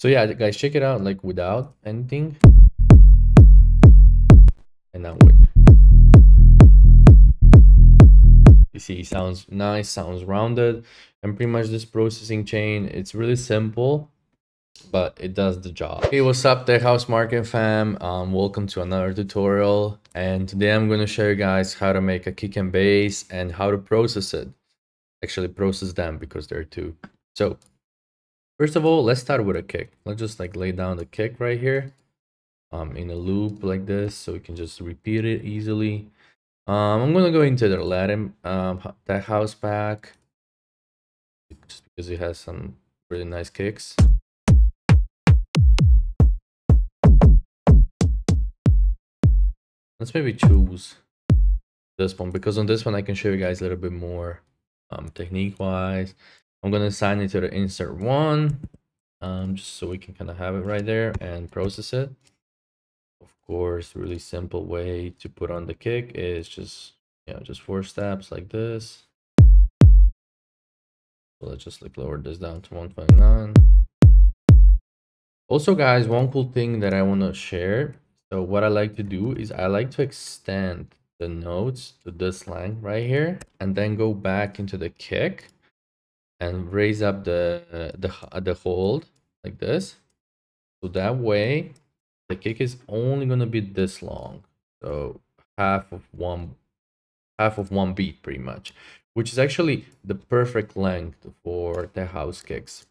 So yeah, guys, check it out like without anything. And now with. You see, sounds nice, sounds rounded. And pretty much this processing chain, it's really simple but it does the job. Hey, what's up tech house market fam? Um, welcome to another tutorial. And today I'm going to show you guys how to make a kick and bass and how to process it. Actually process them because there are two. So first of all, let's start with a kick. Let's just like lay down the kick right here um, in a loop like this so we can just repeat it easily. Um, I'm going to go into the Latin um, tech house pack just because it has some really nice kicks. Let's maybe choose this one because on this one I can show you guys a little bit more um, technique wise. I'm gonna assign it to the insert one um, just so we can kind of have it right there and process it. Of course, really simple way to put on the kick is just you know just four steps like this. So let's just like lower this down to 129. Also, guys, one cool thing that I want to share so what I like to do is I like to extend the notes to this line right here and then go back into the kick and raise up the uh, the the hold like this. So that way the kick is only going to be this long. So half of one half of one beat pretty much, which is actually the perfect length for the house kicks.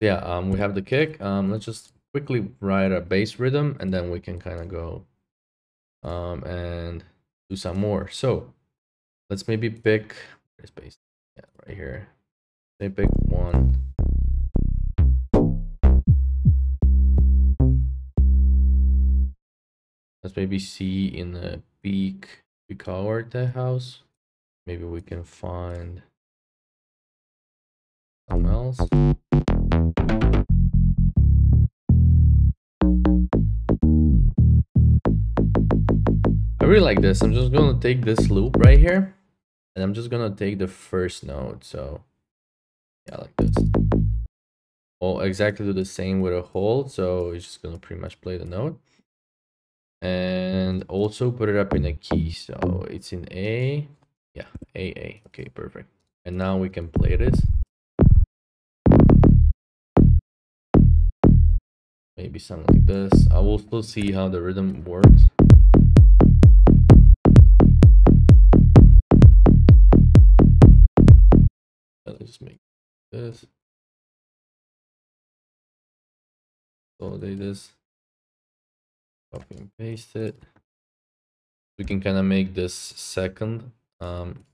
Yeah, um we have the kick. Um let's just quickly write a bass rhythm and then we can kind of go um, and do some more. So let's maybe pick where's bass? Right here. They pick one. Let's maybe see in the peak peak hour the house. Maybe we can find something else. I really like this. I'm just gonna take this loop right here, and I'm just gonna take the first note. So yeah, like this. Oh, exactly do the same with a hold. So it's just gonna pretty much play the note. And also put it up in a key. So it's in A. Yeah, A A. Okay, perfect. And now we can play this. Maybe something like this. I will still see how the rhythm works. Just make this. Consolidate this. Copy and paste it. We can kind of make this second, um,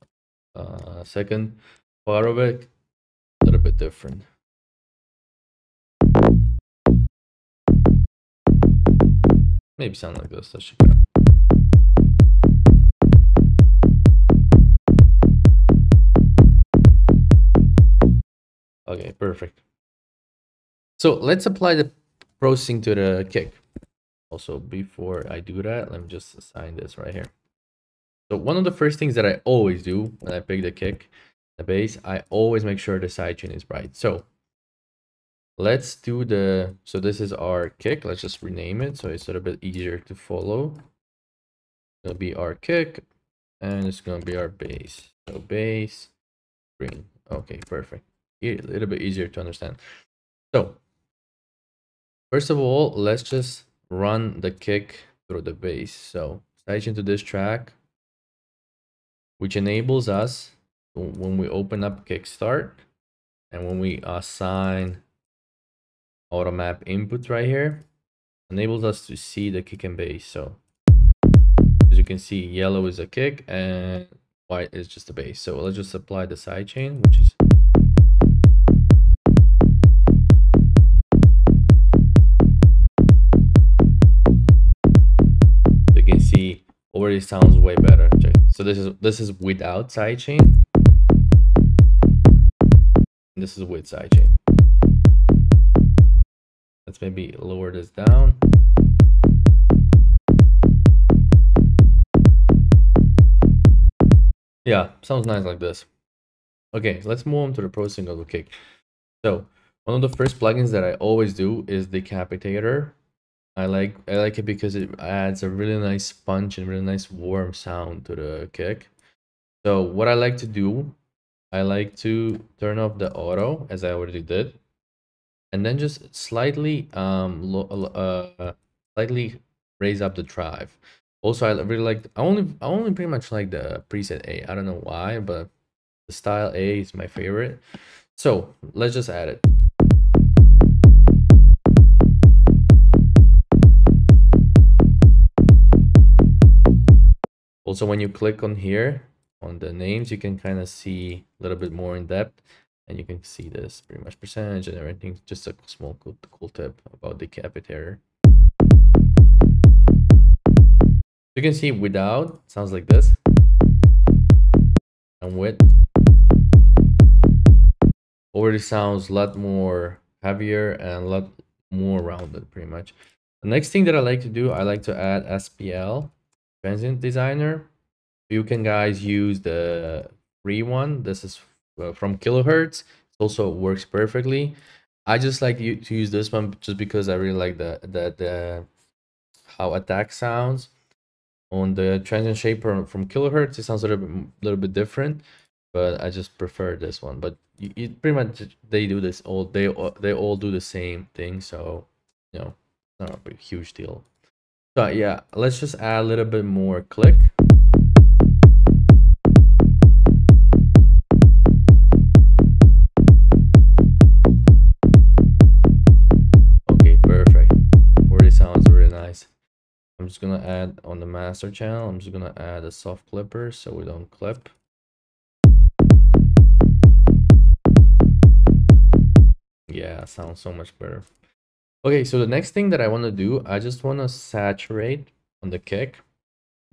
uh, second part of it a little bit different. Maybe sound like this. That should be. Okay, perfect. So let's apply the processing to the kick. Also, before I do that, let me just assign this right here. So one of the first things that I always do when I pick the kick, the bass, I always make sure the sidechain is bright. So let's do the, so this is our kick. Let's just rename it so it's a little bit easier to follow. It'll be our kick and it's going to be our bass. So bass, green. Okay, perfect a little bit easier to understand. So first of all, let's just run the kick through the bass. So sidechain into this track, which enables us when we open up Kickstart and when we assign automap input right here, enables us to see the kick and bass. So as you can see, yellow is a kick and white is just a bass. So let's just apply the sidechain, which is already sounds way better. So this is this is without sidechain. This is with sidechain. Let's maybe lower this down. Yeah, sounds nice like this. Okay, let's move on to the processing of the kick. So One of the first plugins that I always do is Decapitator. I like I like it because it adds a really nice punch and really nice warm sound to the kick. So what I like to do, I like to turn off the auto as I already did, and then just slightly um uh slightly raise up the drive. Also, I really like I only I only pretty much like the preset A. I don't know why, but the style A is my favorite. So let's just add it. Also, when you click on here, on the names, you can kind of see a little bit more in depth and you can see this pretty much percentage and everything. Just a small cool, cool tip about the Decapitator. You can see without sounds like this and with already sounds a lot more heavier and a lot more rounded pretty much. The next thing that I like to do, I like to add SPL transient designer. You can guys use the free one. This is from Kilohearts. It also works perfectly. I just like you to use this one just because i really like the the, the how attack sounds. On the transient shaper from Kilohearts it sounds a little bit little bit different but i just prefer this one. But you, you pretty much they do this all they they all do the same thing so you know not a huge deal so yeah, let's just add a little bit more click. Okay, perfect. Already sounds really nice. I'm just gonna add on the master channel, I'm just gonna add a soft clipper so we don't clip. Yeah, sounds so much better. Okay, so the next thing that I want to do, I just want to saturate on the kick,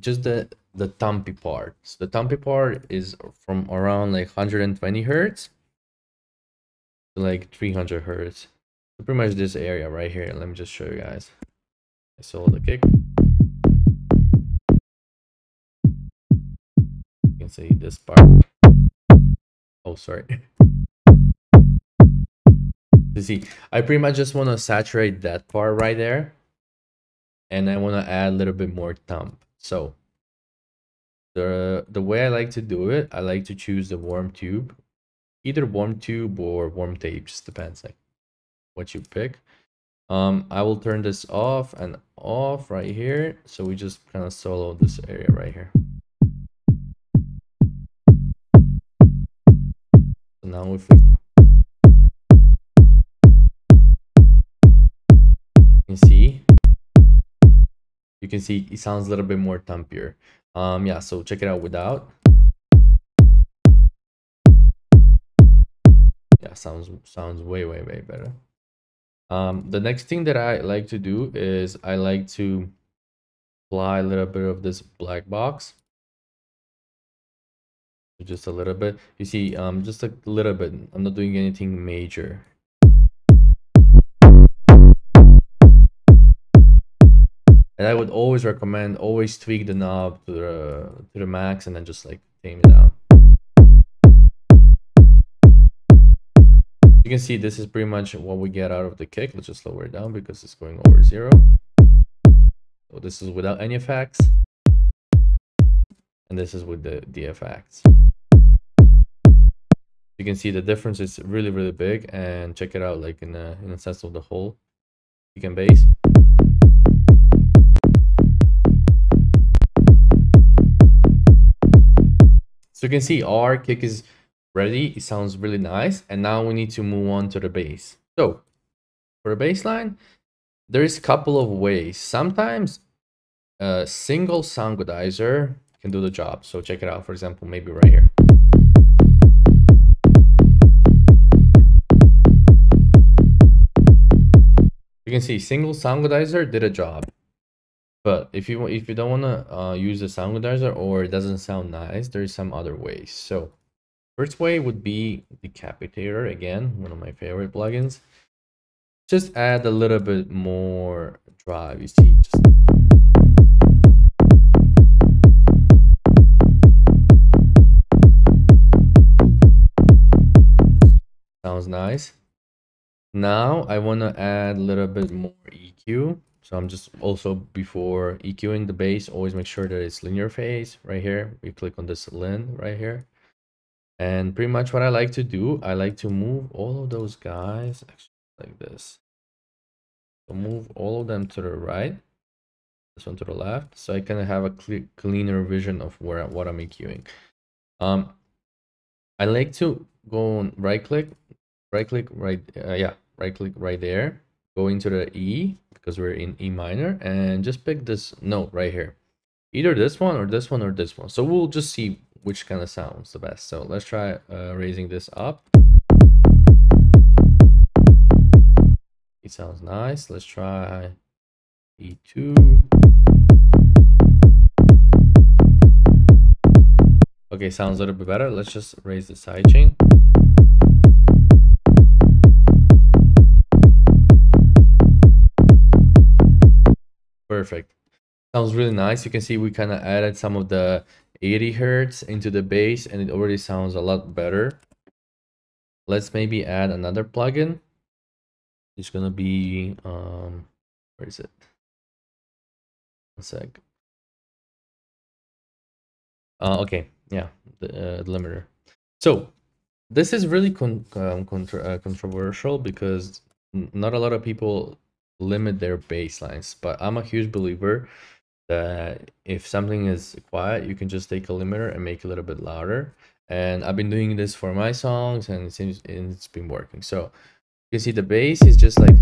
just the the thumpy part. So the thumpy part is from around like 120 hertz to like 300 hertz. So pretty much this area right here. Let me just show you guys. So the kick. You can see this part. Oh, sorry. You see, I pretty much just want to saturate that part right there. And I want to add a little bit more thump. So the the way I like to do it, I like to choose the warm tube. Either warm tube or warm tape, just depends like what you pick. Um, I will turn this off and off right here. So we just kind of solo this area right here. Now if we can see. You can see it sounds a little bit more thumpier. Um yeah so check it out without. Yeah sounds sounds way way way better. Um the next thing that i like to do is i like to apply a little bit of this black box. Just a little bit. You see um just a little bit. I'm not doing anything major and I would always recommend always tweak the knob to the to the max and then just like tame it down. You can see this is pretty much what we get out of the kick. Let's just lower it down because it's going over zero. So this is without any effects. And this is with the, the effects. You can see the difference is really, really big and check it out like in the, in the sense of the whole. You can bass. So you can see our kick is ready. It sounds really nice. And now we need to move on to the bass. So for a bass line, there's a couple of ways. Sometimes a single sound Soundgoodizer can do the job. So check it out, for example, maybe right here. You can see single sound Soundgoodizer did a job. But if you if you don't want to uh, use a Soundgoodizer or it doesn't sound nice, there's some other ways. So first way would be Decapitator again, one of my favorite plugins. Just add a little bit more drive. You see, just sounds nice. Now I want to add a little bit more EQ. So I'm just also before EQing the bass, always make sure that it's linear phase right here. We click on this lin right here. And pretty much what I like to do, I like to move all of those guys like this. So move all of them to the right, this one to the left, so I kind of have a cleaner vision of where what I'm EQing. Um, I like to go on right click, right click, right, uh, yeah, right click right there, go into the E because we're in E minor, and just pick this note right here. Either this one or this one or this one. So we'll just see which kind of sounds the best. So let's try uh, raising this up. It sounds nice. Let's try E2. Okay, sounds a little bit better. Let's just raise the sidechain. Perfect. Sounds really nice. You can see we kind of added some of the 80 hertz into the bass and it already sounds a lot better. Let's maybe add another plugin. It's gonna be um where is it? One sec. Uh, okay, yeah, the uh, limiter. So this is really con um, contra uh, controversial because not a lot of people limit their bass lines, but I'm a huge believer that if something is quiet, you can just take a limiter and make it a little bit louder. And I've been doing this for my songs and it seems it's been working. So you can see the bass is just like,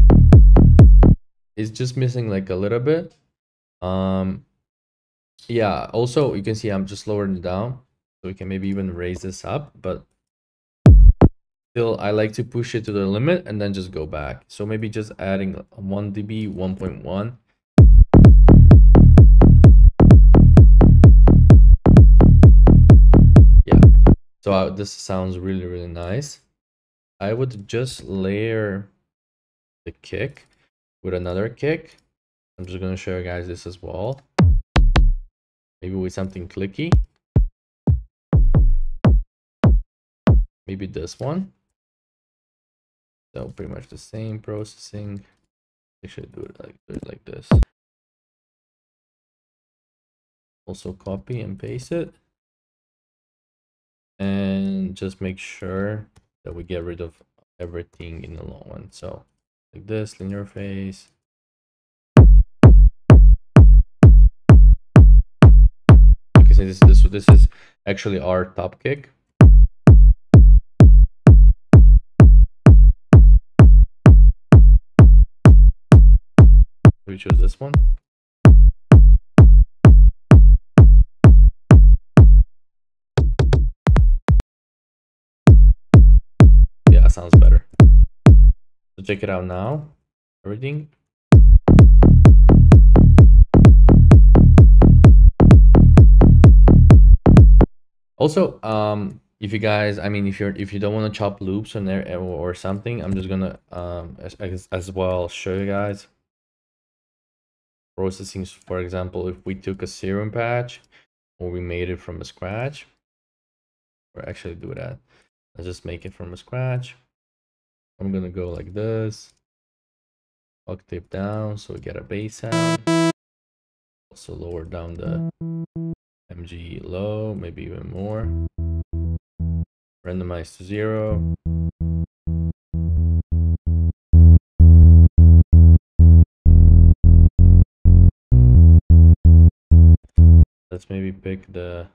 it's just missing like a little bit. Um, yeah, also you can see I'm just lowering it down. So we can maybe even raise this up, but still I like to push it to the limit and then just go back. So maybe just adding 1 dB, 1.1 Yeah, So uh, this sounds really, really nice. I would just layer the kick with another kick. I'm just going to show you guys this as well. Maybe with something clicky. Maybe this one. So pretty much the same processing. I should do it like, do it like this. Also copy and paste it and just make sure that we get rid of everything in the long one so like this linear phase can see this this this is actually our top kick we chose this one Yeah, sounds better. So check it out now. Everything. Also, um, if you guys, I mean, if you're if you don't want to chop loops on there or something, I'm just gonna um as, as well show you guys processing. For example, if we took a serum patch or we made it from scratch, or actually do that. Let's just make it from scratch. I'm gonna go like this. Octave down so we get a bass sound. Also lower down the MG low, maybe even more. Randomize to zero. Let's maybe pick the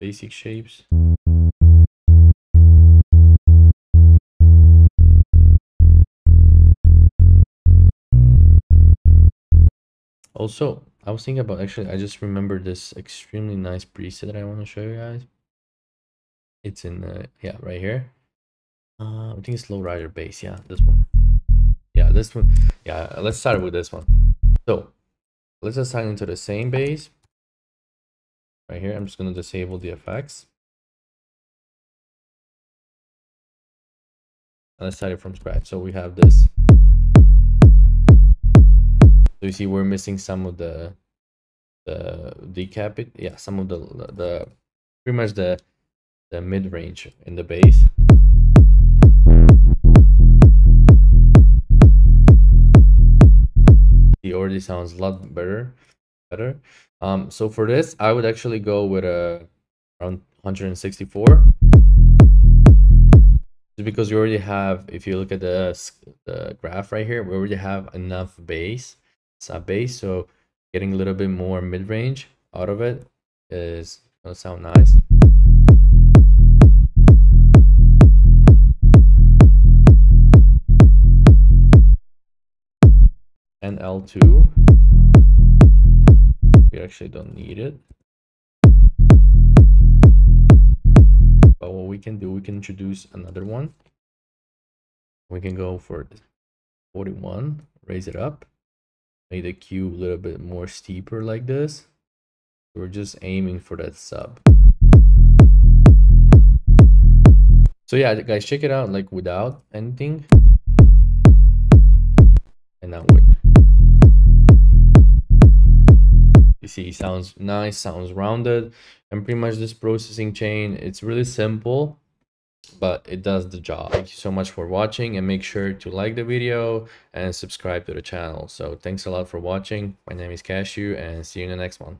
basic shapes. Also, I was thinking about actually, I just remembered this extremely nice preset that I want to show you guys. It's in, uh, yeah, right here. Uh, I think it's low rider bass. Yeah, this one. Yeah, this one. Yeah, let's start with this one. So let's assign into the same bass right here. I'm just going to disable the effects. And let's start it from scratch. So we have this. So you see we're missing some of the the decap it yeah some of the the pretty much the the mid range in the bass the already sounds a lot better better. Um so for this i would actually go with a around 164 just because you already have if you look at the, the graph right here we already have enough bass sub bass so getting a little bit more mid-range out of it is gonna sound nice. And L2 actually don't need it. But what we can do we can introduce another one. We can go for 41 raise it up make the cube a little bit more steeper like this. We're just aiming for that sub. So yeah guys check it out like without anything. And now with you see sounds nice sounds rounded and pretty much this processing chain it's really simple but it does the job. Thank you so much for watching and make sure to like the video and subscribe to the channel. So thanks a lot for watching. My name is cashew and see you in the next one